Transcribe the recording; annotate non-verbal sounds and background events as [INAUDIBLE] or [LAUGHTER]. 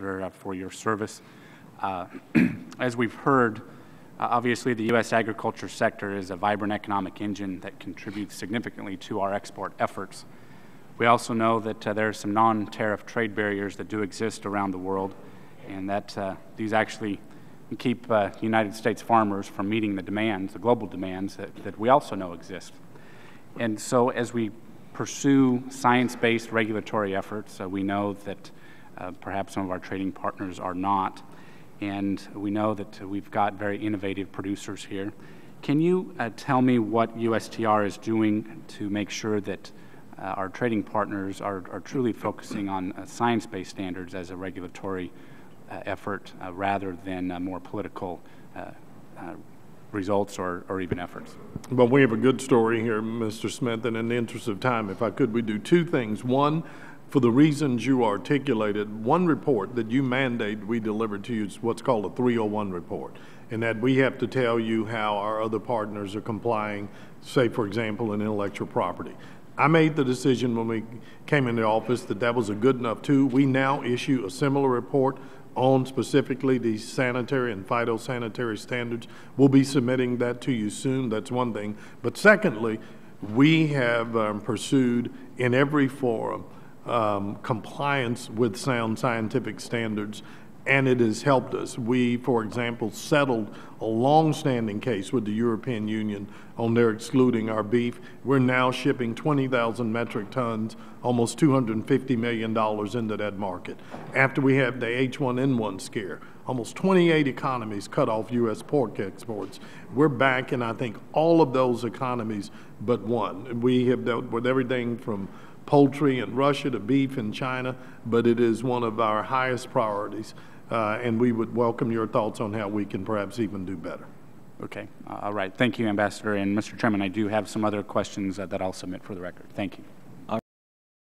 uh, for your service. Uh, [CLEARS THROAT] as we've heard, uh, obviously the U.S. agriculture sector is a vibrant economic engine that contributes significantly to our export efforts. We also know that there are some non-tariff trade barriers that do exist around the world, and that these actually keep uh, United States farmers from meeting the demands, the global demands that, that we also know exist. And so as we pursue science-based regulatory efforts, uh, we know that uh, perhaps some of our trading partners are not, and we know that we've got very innovative producers here. Can you uh, tell me what USTR is doing to make sure that uh, our trading partners are, are truly focusing on uh, science-based standards as a regulatory uh, effort uh, rather than more political results or, or even efforts. Well, we have a good story here, Mr. Smith, and in the interest of time, if I could, we do two things. One, for the reasons you articulated, one report that you mandate we deliver to you is what's called a 301 report, and that we have to tell you how our other partners are complying, say, for example, in intellectual property. I made the decision when we came into office that that was a good enough tool. We now issue a similar report on specifically the sanitary and phytosanitary standards. We'll be submitting that to you soon. That's one thing. But secondly, we have um, pursued in every forum um, compliance with sound scientific standards and it has helped us. We, for example, settled a long-standing case with the European Union on their excluding our beef. We're now shipping 20,000 metric tons, almost $250 million into that market. After we had the H1N1 scare, almost 28 economies cut off U.S. pork exports. We're back in, I think, all of those economies but one. We have dealt with everything from poultry in Russia to beef in China, but it is one of our highest priorities uh, and we would welcome your thoughts on how we can perhaps even do better. Okay. All right. Thank you, Ambassador. And Mr. Chairman, I do have some other questions uh, that I'll submit for the record. Thank you.